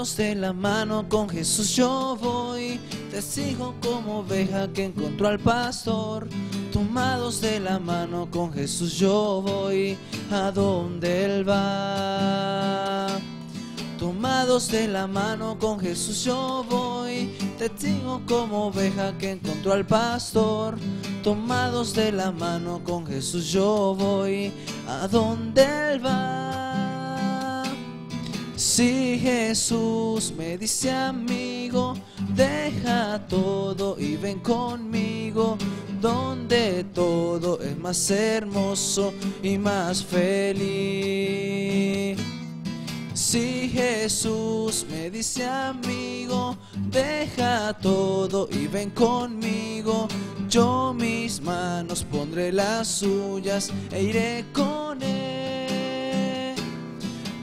De la mano con Jesús yo voy, te sigo como oveja que encontró al pastor. Tomados de la mano con Jesús yo voy, a donde Él va. Tomados de la mano con Jesús yo voy, te sigo como oveja que encontró al pastor. Tomados de la mano con Jesús yo voy, a donde Él va. Si Jesús me dice amigo, deja todo y ven conmigo, donde todo es más hermoso y más feliz. Si Jesús me dice amigo, deja todo y ven conmigo, yo mis manos pondré las suyas e iré con él.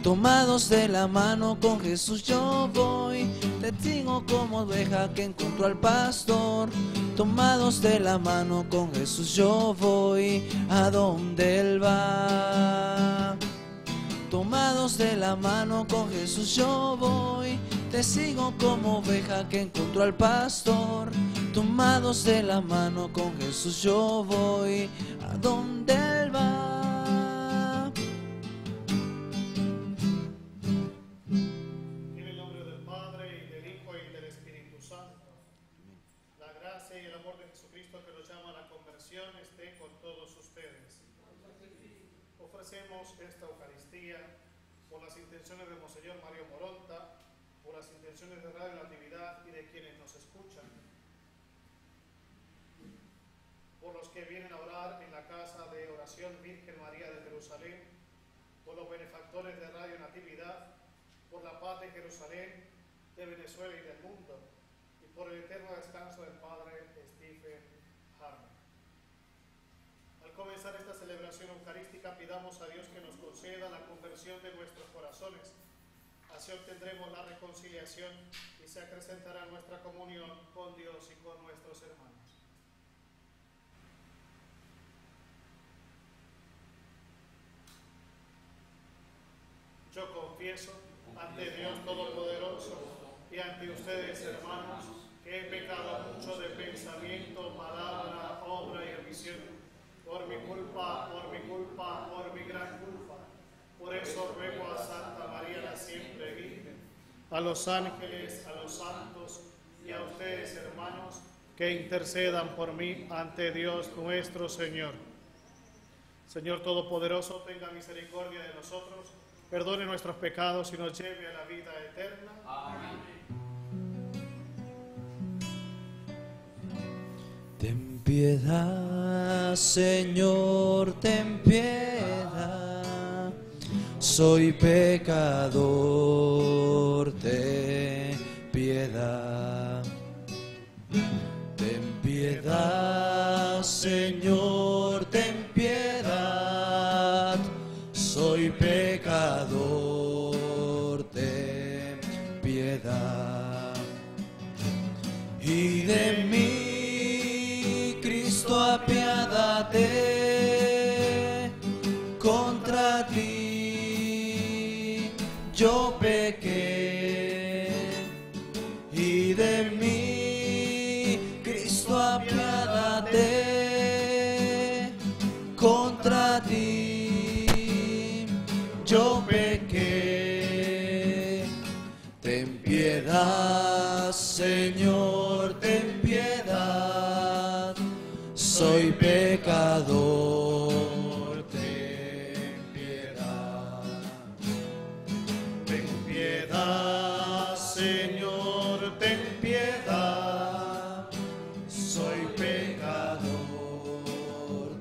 Tomados de la mano con Jesús yo voy, te sigo como oveja que encontró al pastor. Tomados de la mano con Jesús yo voy, a donde Él va. Tomados de la mano con Jesús yo voy, te sigo como oveja que encontró al pastor. Tomados de la mano con Jesús yo voy, a donde Él va. Intenciones de Radio Natividad y de quienes nos escuchan, por los que vienen a orar en la Casa de Oración Virgen María de Jerusalén, por los benefactores de Radio Natividad, por la paz de Jerusalén, de Venezuela y del mundo, y por el eterno descanso del Padre Stephen Harmon. Al comenzar esta celebración eucarística, pidamos a Dios que nos conceda la conversión de nuestros corazones. Así obtendremos la reconciliación y se acrecentará nuestra comunión con Dios y con nuestros hermanos. Yo confieso ante Dios Todopoderoso y ante ustedes, hermanos, que he pecado mucho de pensamiento, palabra, obra y omisión, por mi culpa, por mi culpa, por mi gran culpa. Por eso ruego a Santa María la siempre Virgen, a los ángeles, a los santos y a ustedes, hermanos, que intercedan por mí ante Dios nuestro Señor. Señor Todopoderoso, tenga misericordia de nosotros, perdone nuestros pecados y nos lleve a la vida eterna. Ten piedad, Señor, ten piedad. Soy pecador, ten piedad. Ten piedad, Señor, soy pecador, ten piedad. Ten piedad, Señor, ten piedad. Soy pecador,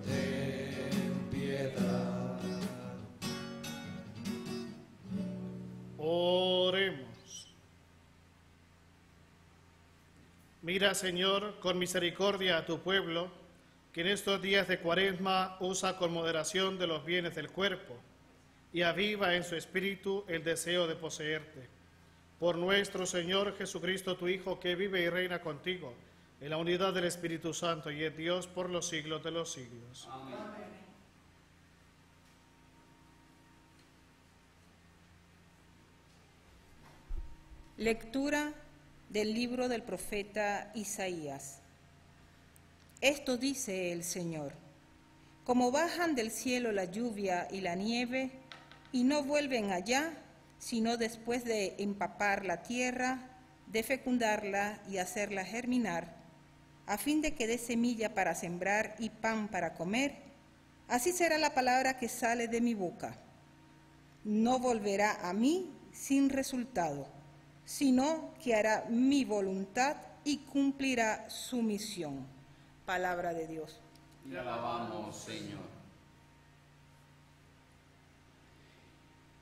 ten piedad. Oremos. Mira, Señor, con misericordia a tu pueblo que en estos días de cuaresma usa con moderación de los bienes del cuerpo y aviva en su espíritu el deseo de poseerte. Por nuestro Señor Jesucristo, tu Hijo, que vive y reina contigo, en la unidad del Espíritu Santo y es Dios por los siglos de los siglos. Amén. Lectura del libro del profeta Isaías. Esto dice el Señor, como bajan del cielo la lluvia y la nieve y no vuelven allá, sino después de empapar la tierra, de fecundarla y hacerla germinar, a fin de que dé semilla para sembrar y pan para comer, así será la palabra que sale de mi boca. No volverá a mí sin resultado sino que hará mi voluntad y cumplirá su misión. Palabra de Dios. Te alabamos, Señor.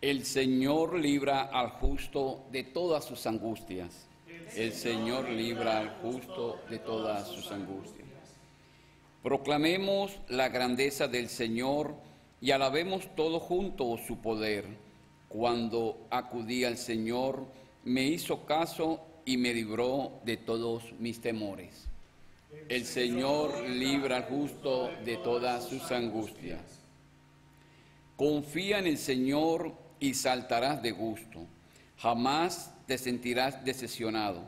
El Señor libra al justo de todas sus angustias. El Señor libra al justo de todas sus angustias. Proclamemos la grandeza del Señor y alabemos todos juntos su poder. Cuando acudí al Señor, me hizo caso y me libró de todos mis temores. El Señor libra al justo de todas sus angustias. Confía en el Señor y saltarás de gusto. Jamás te sentirás decepcionado,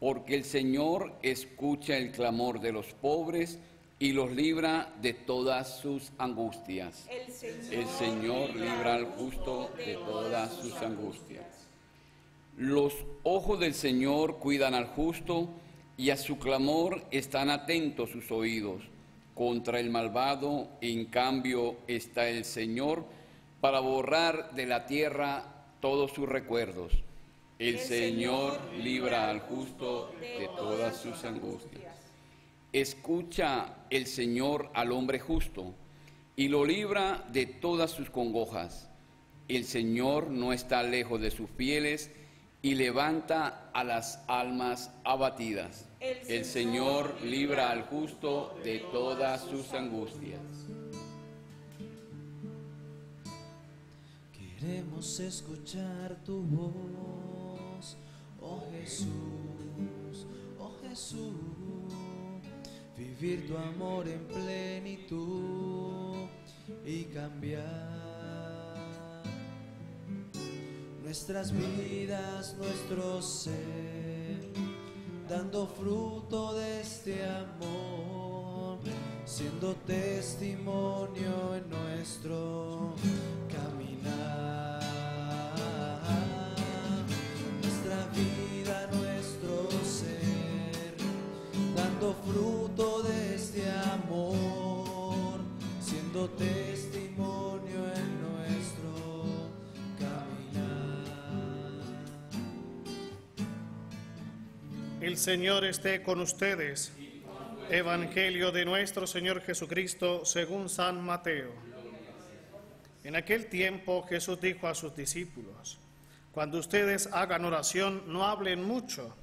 porque el Señor escucha el clamor de los pobres y los libra de todas sus angustias. El Señor, libra al justo de todas sus angustias. Los ojos del Señor cuidan al justo y a su clamor están atentos sus oídos. Contra el malvado, en cambio, está el Señor para borrar de la tierra todos sus recuerdos. El, Señor libra al justo de todas sus angustias. Escucha el Señor al hombre justo y lo libra de todas sus congojas. El Señor no está lejos de sus fieles, y levanta a las almas abatidas. El Señor libra al justo de todas sus angustias. Queremos escuchar tu voz, oh Jesús, oh Jesús, vivir tu amor en plenitud y cambiar nuestras vidas, nuestro ser, dando fruto de este amor, siendo testimonio en nuestro caminar. Nuestra vida, nuestro ser, dando fruto de este amor, siendo testimonio El Señor esté con ustedes. Evangelio de nuestro Señor Jesucristo según San Mateo. En aquel tiempo Jesús dijo a sus discípulos, cuando ustedes hagan oración no hablen mucho,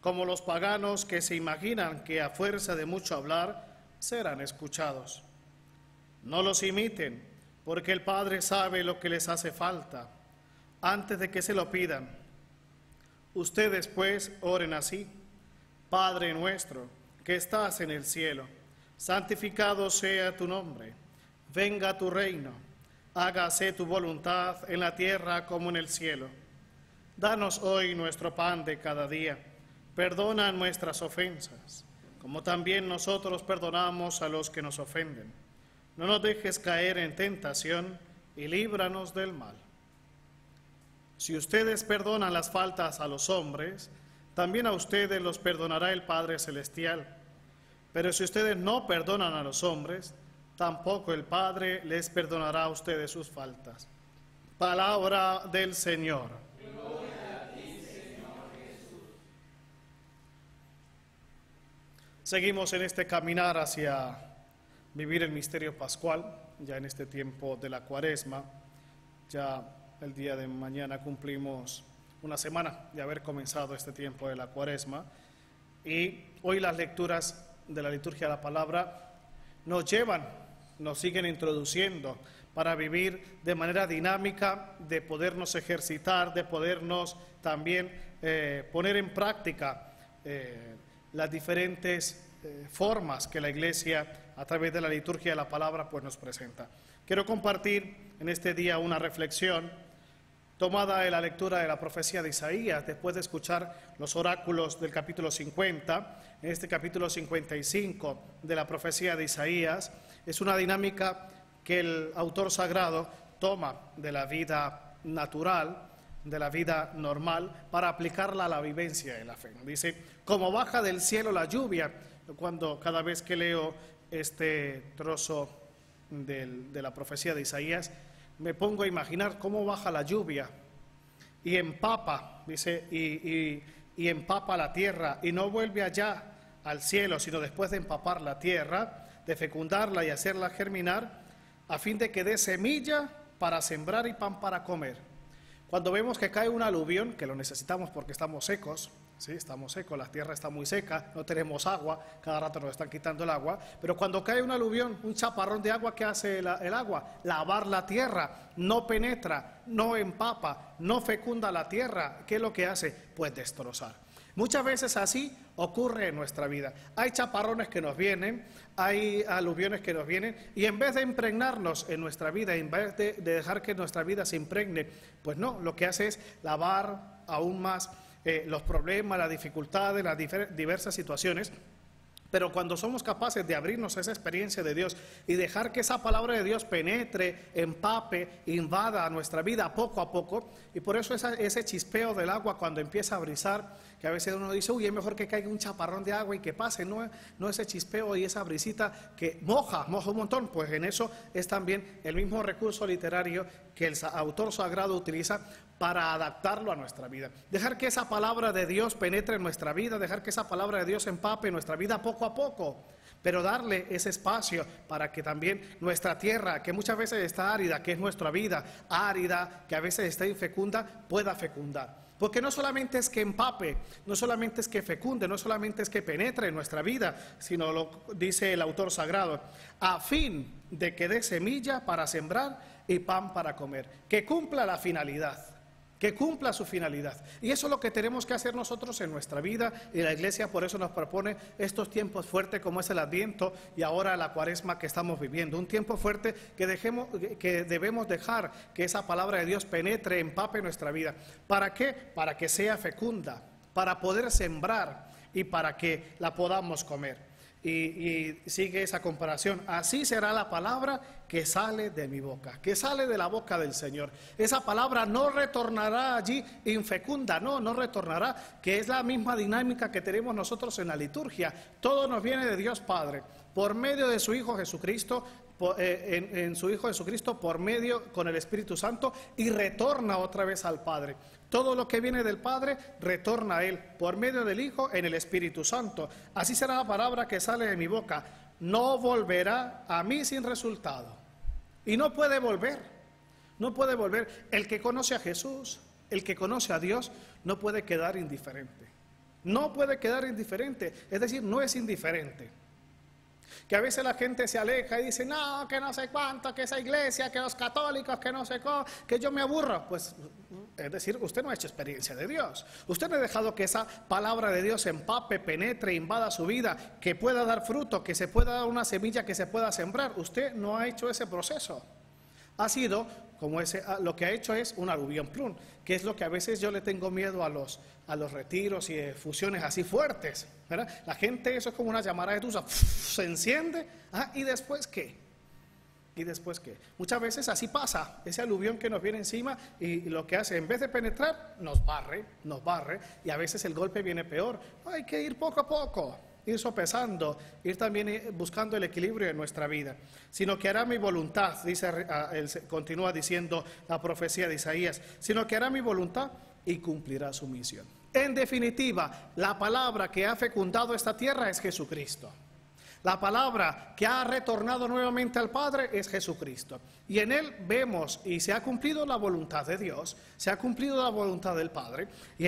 como los paganos que se imaginan que a fuerza de mucho hablar serán escuchados. No los imiten, porque el Padre sabe lo que les hace falta antes de que se lo pidan. Ustedes pues oren así. Padre nuestro, que estás en el cielo, santificado sea tu nombre, venga tu reino, hágase tu voluntad en la tierra como en el cielo. Danos hoy nuestro pan de cada día, perdona nuestras ofensas, como también nosotros perdonamos a los que nos ofenden. No nos dejes caer en tentación y líbranos del mal. Si ustedes perdonan las faltas a los hombres, también a ustedes los perdonará el Padre Celestial. Pero si ustedes no perdonan a los hombres, tampoco el Padre les perdonará a ustedes sus faltas. Palabra del Señor. Seguimos en este caminar hacia vivir el misterio pascual, ya en este tiempo de la cuaresma. Ya el día de mañana cumplimos una semana de haber comenzado este tiempo de la cuaresma Y hoy las lecturas de la liturgia de la palabra nos llevan, nos siguen introduciendo para vivir de manera dinámica, de podernos ejercitar, de podernos también eh, poner en práctica eh, las diferentes eh, formas que la Iglesia a través de la liturgia de la palabra pues nos presenta. Quiero compartir en este día una reflexión tomada de la lectura de la profecía de Isaías, después de escuchar los oráculos del capítulo 50, en este capítulo 55 de la profecía de Isaías, es una dinámica que el autor sagrado toma de la vida natural, de la vida normal, para aplicarla a la vivencia de la fe. Dice, como baja del cielo la lluvia, cuando cada vez que leo este trozo de la profecía de Isaías, me pongo a imaginar cómo baja la lluvia y empapa, dice, y, empapa la tierra y no vuelve allá al cielo, sino después de empapar la tierra, de fecundarla y hacerla germinar, a fin de que dé semilla para sembrar y pan para comer. Cuando vemos que cae un aluvión, que lo necesitamos porque estamos secos, ¿sí? estamos secos, la tierra está muy seca, no tenemos agua, cada rato nos están quitando el agua, pero cuando cae un aluvión, un chaparrón de agua, ¿qué hace el, agua? Lavar la tierra, no penetra, no empapa, no fecunda la tierra. ¿Qué es lo que hace? Pues destrozar. Muchas veces así ocurre en nuestra vida. Hay chaparrones que nos vienen, hay aluviones que nos vienen, y en vez de impregnarnos en nuestra vida, en vez de, de dejar que nuestra vida se impregne, pues no, lo que hace es lavar aún más eh, los problemas, las dificultades, las diversas situaciones. Pero cuando somos capaces de abrirnos a esa experiencia de Dios y dejar que esa palabra de Dios penetre, empape, invada nuestra vida poco a poco, y por eso ese chispeo del agua cuando empieza a brisar, que a veces uno dice, uy, es mejor que caiga un chaparrón de agua y que pase, no, no ese chispeo y esa brisita que moja, moja un montón, pues en eso es también el mismo recurso literario que el autor sagrado utiliza para adaptarlo a nuestra vida. Dejar que esa palabra de Dios penetre en nuestra vida, dejar que esa palabra de Dios empape nuestra vida poco a poco, pero darle ese espacio para que también nuestra tierra, que muchas veces está árida, que es nuestra vida, árida, que a veces está infecunda, pueda fecundar. Porque no solamente es que empape, no solamente es que fecunde, no solamente es que penetre en nuestra vida, sino lo dice el autor sagrado, a fin de que dé semilla para sembrar y pan para comer, que cumpla la finalidad que cumpla su finalidad. Y eso es lo que tenemos que hacer nosotros en nuestra vida y la iglesia por eso nos propone estos tiempos fuertes como es el Adviento y ahora la cuaresma que estamos viviendo. Un tiempo fuerte que, dejemos, que debemos dejar que esa palabra de Dios penetre, empape nuestra vida. ¿Para qué? Para que sea fecunda, para poder sembrar y para que la podamos comer. Y, sigue esa comparación. Así será la palabra que sale de mi boca, que sale de la boca del Señor. Esa palabra no retornará allí infecunda, no, no retornará, que es la misma dinámica que tenemos nosotros en la liturgia. Todo nos viene de Dios Padre, por medio de su Hijo Jesucristo, eh, en, su Hijo Jesucristo, por medio con el Espíritu Santo, y retorna otra vez al Padre. Todo lo que viene del Padre retorna a Él por medio del Hijo en el Espíritu Santo. Así será la palabra que sale de mi boca. No volverá a mí sin resultado. Y no puede volver. No puede volver. El que conoce a Jesús, el que conoce a Dios, no puede quedar indiferente. No puede quedar indiferente. Es decir, no es indiferente. Que a veces la gente se aleja y dice, no, que no sé cuánto, que esa iglesia, que los católicos, que no sé cómo, que yo me aburro. Pues, es decir, usted no ha hecho experiencia de Dios. Usted no ha dejado que esa palabra de Dios empape, penetre, invada su vida, que pueda dar fruto, que se pueda dar una semilla que se pueda sembrar. Usted no ha hecho ese proceso. Ha sido como ese, ah, lo que ha hecho es un aluvión plum, que es lo que a veces yo le tengo miedo a los, a los retiros y fusiones así fuertes. La gente, eso es como una llamada de tusa, se enciende, ¿y después qué? ¿Y después qué? Muchas veces así pasa, ese aluvión que nos viene encima y, lo que hace, en vez de penetrar, nos barre, nos barre, y a veces el golpe viene peor. Hay que ir poco a poco ir sopesando, ir también eh, buscando el equilibrio en nuestra vida, sino que hará mi voluntad, dice, continúa diciendo la profecía de Isaías, sino que hará mi voluntad y cumplirá su misión. En definitiva, la palabra que ha fecundado esta tierra es Jesucristo. La palabra que ha retornado nuevamente al Padre es Jesucristo. Y en Él vemos y se ha cumplido la voluntad de Dios, se ha cumplido la voluntad del Padre. Y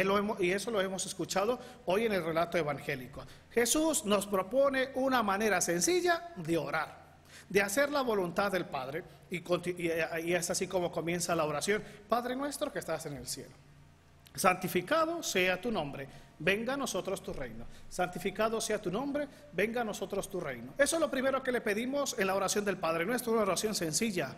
eso lo hemos escuchado hoy en el relato evangélico. Jesús nos propone una manera sencilla de orar de hacer la voluntad del Padre, y, es así como comienza la oración, Padre nuestro que estás en el cielo. Santificado sea tu nombre, venga a nosotros tu reino. Santificado sea tu nombre, venga a nosotros tu reino. Eso es lo primero que le pedimos en la oración del Padre Nuestro, una oración sencilla,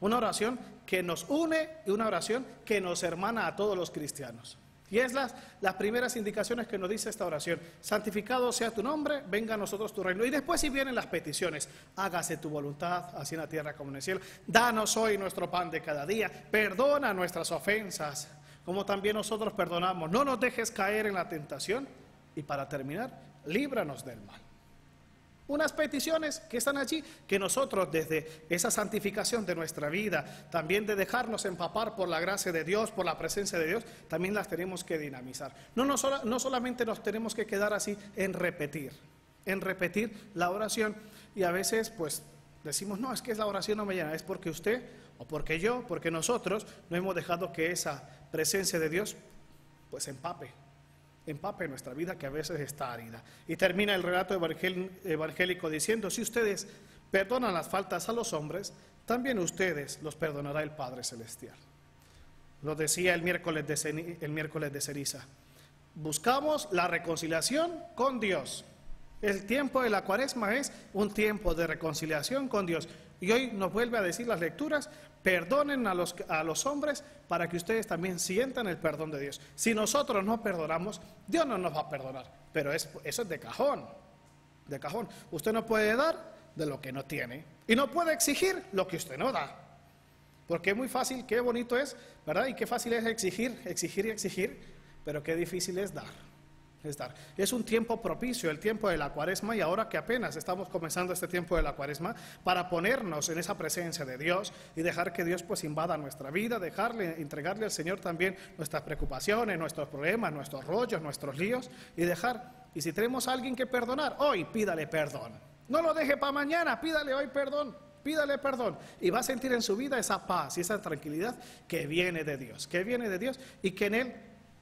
una oración que nos une y una oración que nos hermana a todos los cristianos. Y es las, las primeras indicaciones que nos dice esta oración. Santificado sea tu nombre, venga a nosotros tu reino. Y después si vienen las peticiones, hágase tu voluntad, así en la tierra como en el cielo. Danos hoy nuestro pan de cada día. Perdona nuestras ofensas, como también nosotros perdonamos. No nos dejes caer en la tentación. Y para terminar, líbranos del mal unas peticiones que están allí, que nosotros desde esa santificación de nuestra vida, también de dejarnos empapar por la gracia de Dios, por la presencia de Dios, también las tenemos que dinamizar. No, no, no solamente nos tenemos que quedar así en repetir, en repetir la oración y a veces pues decimos, no, es que la oración no me llena, es porque usted o porque yo, porque nosotros no hemos dejado que esa presencia de Dios pues empape empape nuestra vida que a veces está árida. Y termina el relato evangélico diciendo, si ustedes perdonan las faltas a los hombres, también ustedes los perdonará el Padre Celestial. Lo decía el miércoles de, el miércoles de ceniza. Buscamos la reconciliación con Dios. El tiempo de la cuaresma es un tiempo de reconciliación con Dios. Y hoy nos vuelve a decir las lecturas, perdonen a los, a los hombres para que ustedes también sientan el perdón de Dios. Si nosotros no perdonamos, Dios no nos va a perdonar. Pero eso es de cajón, de cajón. Usted no puede dar de lo que no tiene y no puede exigir lo que usted no da. Porque es muy fácil, qué bonito es, ¿verdad? Y qué fácil es exigir, exigir y exigir, pero qué difícil es dar. Es un tiempo propicio, el tiempo de la cuaresma, y ahora que apenas estamos comenzando este tiempo de la cuaresma, para ponernos en esa presencia de Dios y dejar que Dios pues invada nuestra vida, dejarle, entregarle al Señor también nuestras preocupaciones, nuestros problemas, nuestros rollos, nuestros líos, y dejar, y si tenemos a alguien que perdonar, hoy pídale perdón. No lo deje para mañana, pídale hoy perdón. Pídale perdón y va a sentir en su vida esa paz y esa tranquilidad que viene de Dios, que viene de Dios y que en Él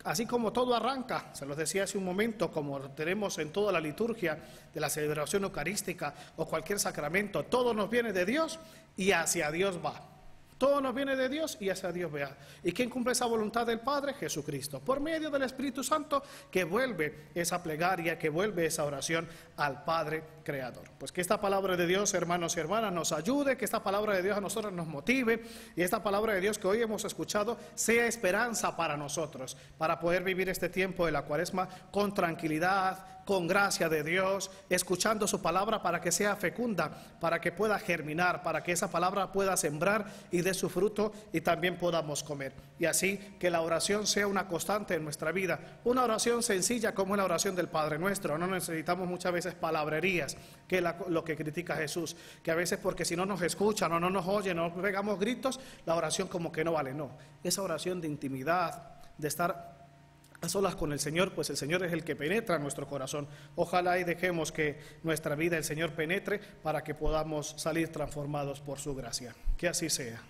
Así como todo arranca, se los decía hace un momento, como tenemos en toda la liturgia de la celebración eucarística o cualquier sacramento, todo nos viene de Dios y hacia Dios va. Todo nos viene de Dios y hacia Dios vea. ¿Y quién cumple esa voluntad del Padre? Jesucristo. Por medio del Espíritu Santo que vuelve esa plegaria, que vuelve esa oración al Padre Creador. Pues que esta palabra de Dios, hermanos y hermanas, nos ayude, que esta palabra de Dios a nosotros nos motive y esta palabra de Dios que hoy hemos escuchado sea esperanza para nosotros, para poder vivir este tiempo de la cuaresma con tranquilidad, con gracia de Dios, escuchando su palabra para que sea fecunda, para que pueda germinar, para que esa palabra pueda sembrar y dé su fruto y también podamos comer. Y así que la oración sea una constante en nuestra vida, una oración sencilla como la oración del Padre nuestro. No necesitamos muchas veces palabrerías, que es lo que critica Jesús, que a veces porque si no nos escuchan o no nos oyen, no pegamos gritos, la oración como que no vale. No, esa oración de intimidad, de estar a solas con el Señor, pues el Señor es el que penetra nuestro corazón. Ojalá y dejemos que nuestra vida el Señor penetre para que podamos salir transformados por su gracia. Que así sea.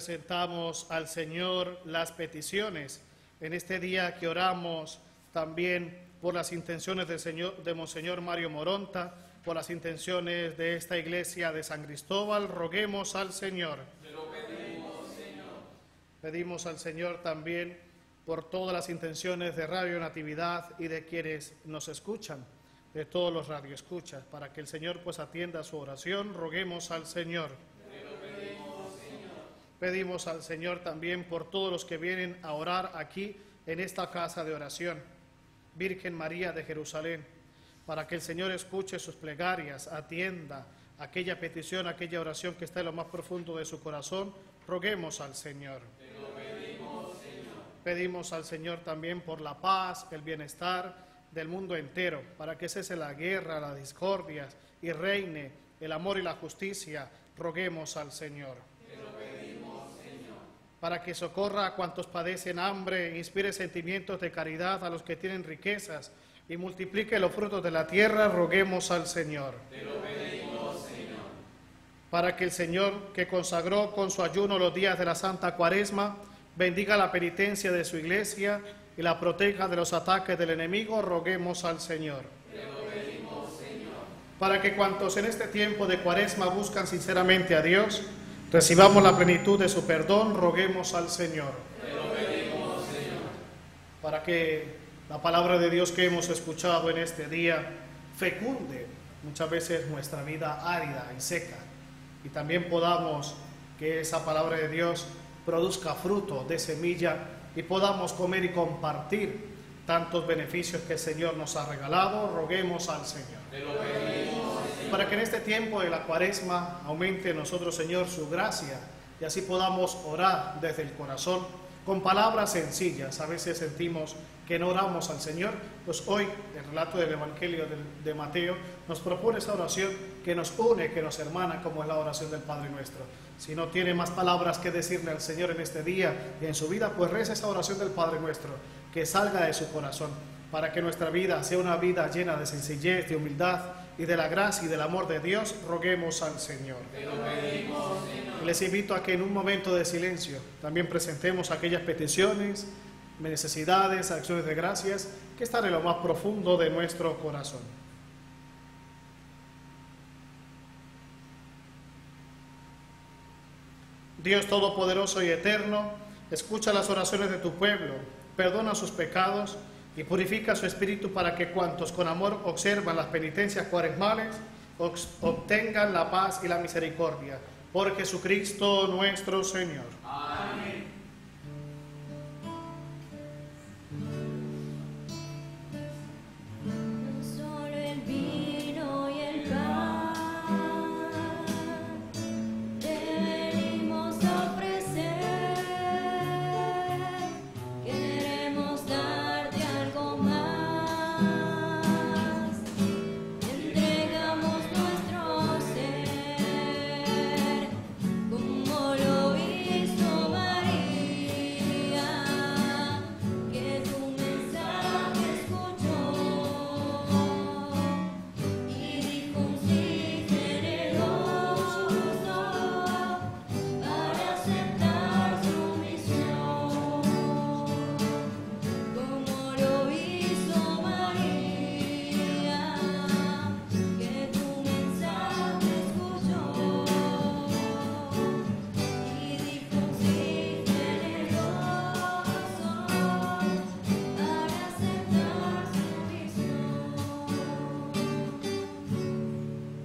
Presentamos al Señor las peticiones. En este día que oramos también por las intenciones del Señor, de Monseñor Mario Moronta, por las intenciones de esta iglesia de San Cristóbal, roguemos al Señor. pedimos, Señor. Pedimos al Señor también por todas las intenciones de Radio Natividad y de quienes nos escuchan, de todos los radioescuchas, para que el Señor pues atienda su oración, roguemos al Señor. Pedimos al Señor también por todos los que vienen a orar aquí en esta casa de oración. Virgen María de Jerusalén, para que el Señor escuche sus plegarias, atienda aquella petición, aquella oración que está en lo más profundo de su corazón, roguemos al Señor. Pedimos al Señor también por la paz, el bienestar del mundo entero, para que cese la guerra, las discordias y reine el amor y la justicia. Roguemos al Señor. Para que socorra a cuantos padecen hambre, inspire sentimientos de caridad a los que tienen riquezas y multiplique los frutos de la tierra, roguemos al Señor. Para que el Señor, que consagró con su ayuno los días de la Santa Cuaresma, bendiga la penitencia de su iglesia y la proteja de los ataques del enemigo, roguemos al Señor. Para que cuantos en este tiempo de cuaresma buscan sinceramente a Dios, recibamos la plenitud de su perdón, roguemos al Señor. Para que la palabra de Dios que hemos escuchado en este día fecunde muchas veces nuestra vida árida y seca y también podamos que esa palabra de Dios produzca fruto de semilla y podamos comer y compartir tantos beneficios que el Señor nos ha regalado, roguemos al Señor. Para que en este tiempo de la cuaresma aumente en nosotros, Señor, su gracia y así podamos orar desde el corazón con palabras sencillas. A veces sentimos que no oramos al Señor, pues hoy el relato del Evangelio de, de Mateo nos propone esa oración que nos une, que nos hermana, como es la oración del Padre nuestro. Si no tiene más palabras que decirle al Señor en este día y en su vida, pues reza esa oración del Padre nuestro, que salga de su corazón, para que nuestra vida sea una vida llena de sencillez, de humildad y de la gracia y del amor de Dios, roguemos al Señor. Les invito a que en un momento de silencio también presentemos aquellas peticiones, necesidades, acciones de gracias que están en lo más profundo de nuestro corazón. Dios Todopoderoso y Eterno, escucha las oraciones de tu pueblo, perdona sus pecados y purifica su espíritu para que cuantos con amor observan las penitencias cuaresmales obtengan la paz y la misericordia. Por Jesucristo nuestro Señor. Amén.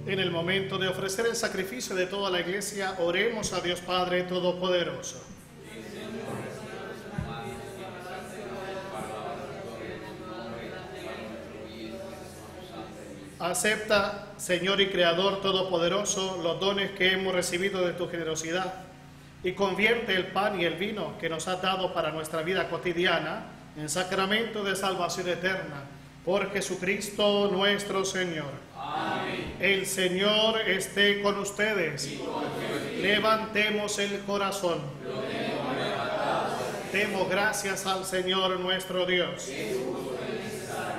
En el momento de ofrecer el sacrificio de toda la iglesia, oremos a Dios Padre Todopoderoso. Acepta, Señor y Creador Todopoderoso, los dones que hemos recibido de tu generosidad y convierte el pan y el vino que nos has dado para nuestra vida cotidiana en sacramento de salvación eterna. Por Jesucristo nuestro Señor. El Señor esté con ustedes. Levantemos el corazón. Demos gracias al Señor nuestro Dios.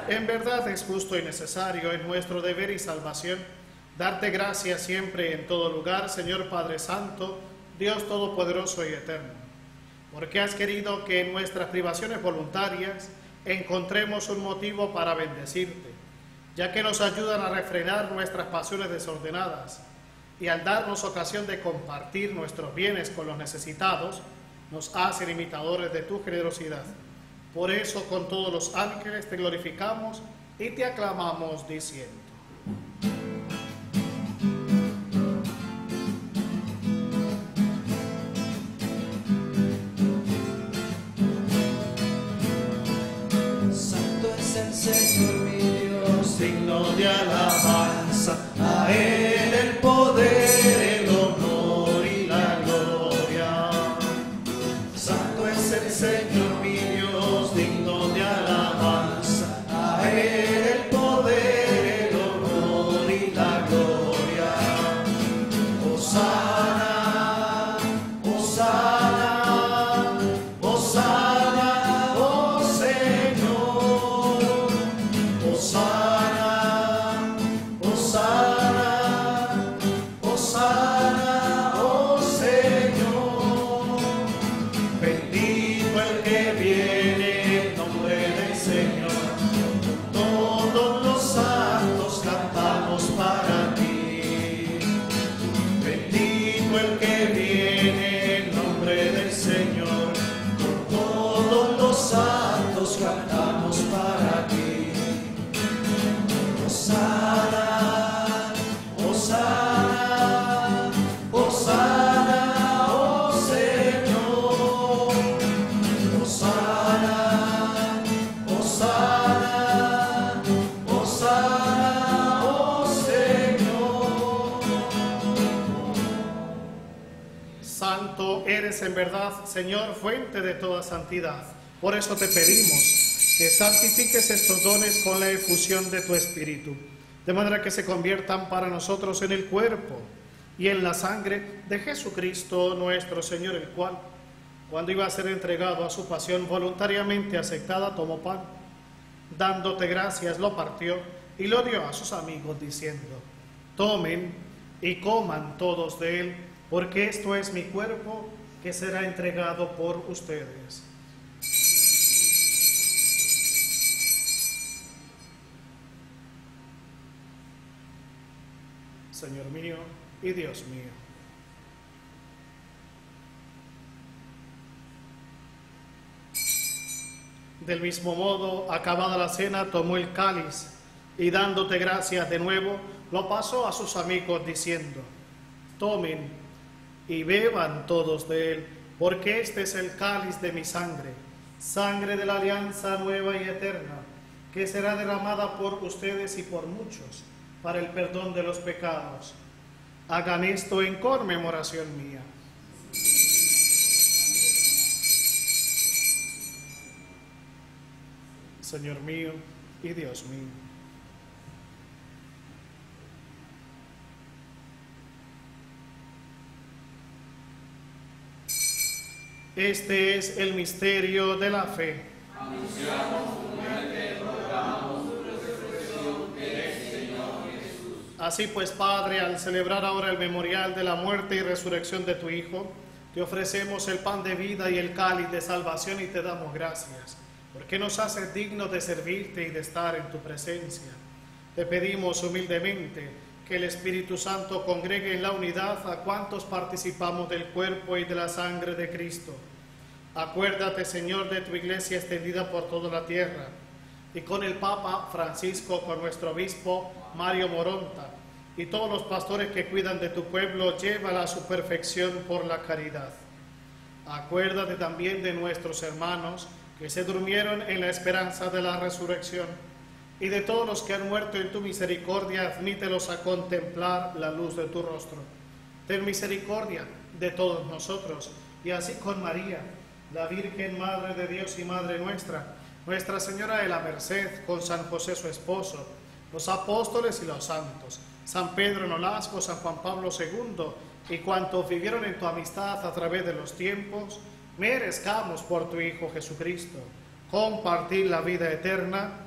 En verdad es justo y necesario, es nuestro deber y salvación, darte gracias siempre y en todo lugar, Señor Padre Santo, Dios Todopoderoso y Eterno, porque has querido que en nuestras privaciones voluntarias encontremos un motivo para bendecirte ya que nos ayudan a refrenar nuestras pasiones desordenadas y al darnos ocasión de compartir nuestros bienes con los necesitados, nos hacen imitadores de tu generosidad. Por eso con todos los ángeles te glorificamos y te aclamamos diciendo. El que verdad, Señor, fuente de toda santidad. Por eso te pedimos que santifiques estos dones con la efusión de tu Espíritu, de manera que se conviertan para nosotros en el cuerpo y en la sangre de Jesucristo nuestro Señor, el cual, cuando iba a ser entregado a su pasión voluntariamente aceptada, tomó pan, dándote gracias, lo partió y lo dio a sus amigos, diciendo, tomen y coman todos de él, porque esto es mi cuerpo que será entregado por ustedes. Señor mío y Dios mío. Del mismo modo, acabada la cena, tomó el cáliz y dándote gracias de nuevo, lo pasó a sus amigos diciendo, tomen y beban todos de él, porque este es el cáliz de mi sangre, sangre de la alianza nueva y eterna, que será derramada por ustedes y por muchos para el perdón de los pecados. Hagan esto en conmemoración mía. Señor mío y Dios mío. Este es el misterio de la fe. Así pues, Padre, al celebrar ahora el memorial de la muerte y resurrección de tu Hijo, te ofrecemos el pan de vida y el cáliz de salvación y te damos gracias, porque nos haces dignos de servirte y de estar en tu presencia. Te pedimos humildemente que el Espíritu Santo congregue en la unidad a cuantos participamos del cuerpo y de la sangre de Cristo. Acuérdate, Señor, de tu iglesia extendida por toda la tierra y con el Papa Francisco, con nuestro obispo Mario Moronta y todos los pastores que cuidan de tu pueblo, llévala a su perfección por la caridad. Acuérdate también de nuestros hermanos que se durmieron en la esperanza de la resurrección y de todos los que han muerto en tu misericordia, admítelos a contemplar la luz de tu rostro. Ten misericordia de todos nosotros y así con María, la Virgen Madre de Dios y Madre nuestra, nuestra Señora de la Merced, con San José su esposo, los apóstoles y los santos, San Pedro Nolasco, San Juan Pablo II y cuantos vivieron en tu amistad a través de los tiempos, merezcamos por tu Hijo Jesucristo compartir la vida eterna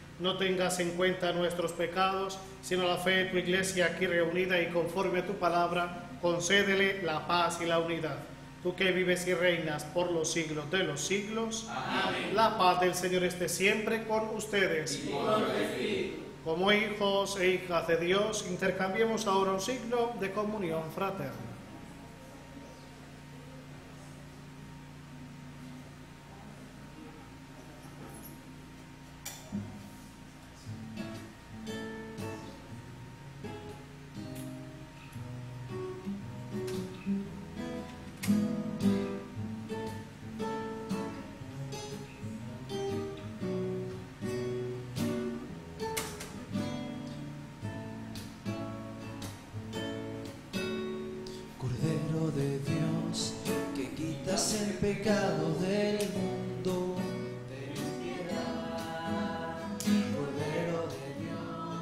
No tengas en cuenta nuestros pecados, sino la fe de tu iglesia aquí reunida y conforme a tu palabra, concédele la paz y la unidad. Tú que vives y reinas por los siglos de los siglos, Amén. la paz del Señor esté siempre con ustedes. Como hijos e hijas de Dios, intercambiemos ahora un signo de comunión fraterna.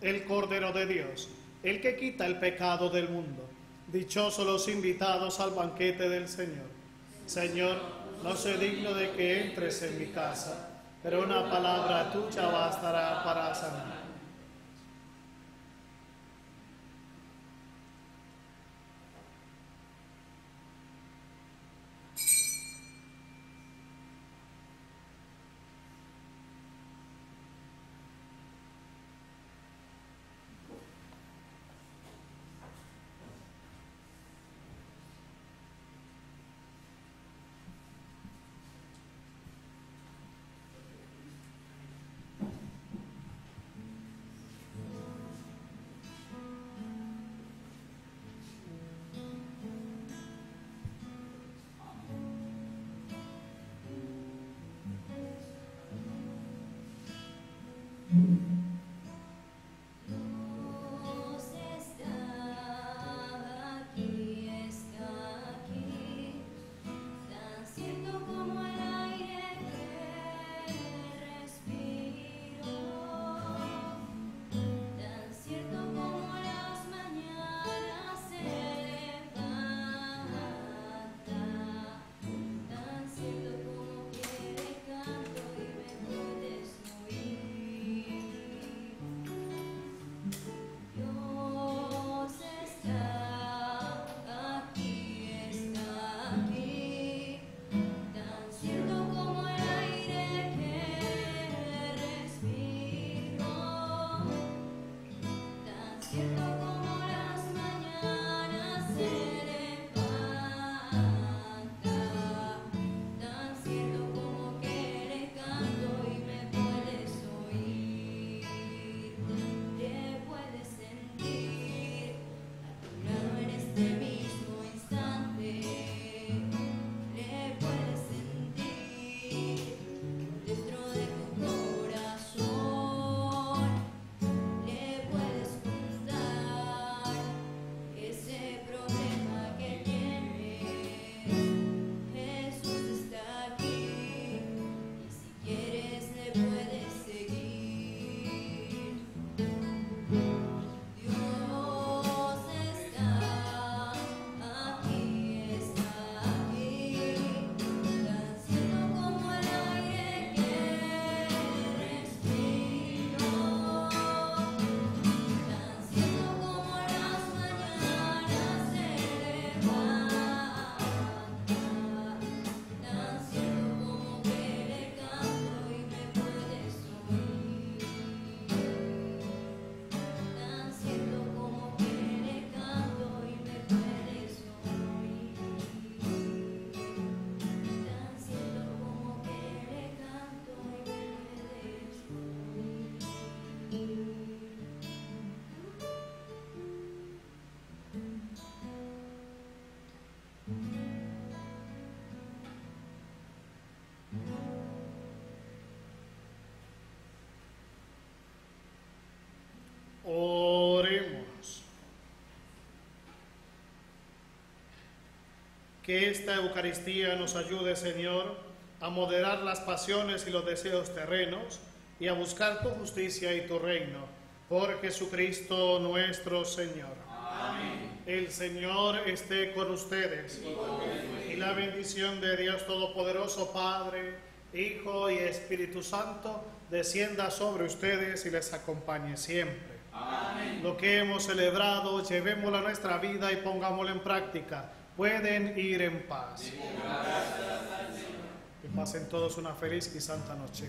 el Cordero de Dios, el que quita el pecado del mundo. Dichosos los invitados al banquete del Señor. Señor, no soy digno de que entres en mi casa, pero una palabra tuya bastará para sanar. Que esta Eucaristía nos ayude, Señor, a moderar las pasiones y los deseos terrenos y a buscar tu justicia y tu reino. Por Jesucristo nuestro Señor. El Señor esté con ustedes. Y la bendición de Dios Todopoderoso, Padre, Hijo y Espíritu Santo, descienda sobre ustedes y les acompañe siempre. Lo que hemos celebrado, llevémoslo a nuestra vida y pongámoslo en práctica. Pueden ir en paz. Que pasen todos una feliz y santa noche.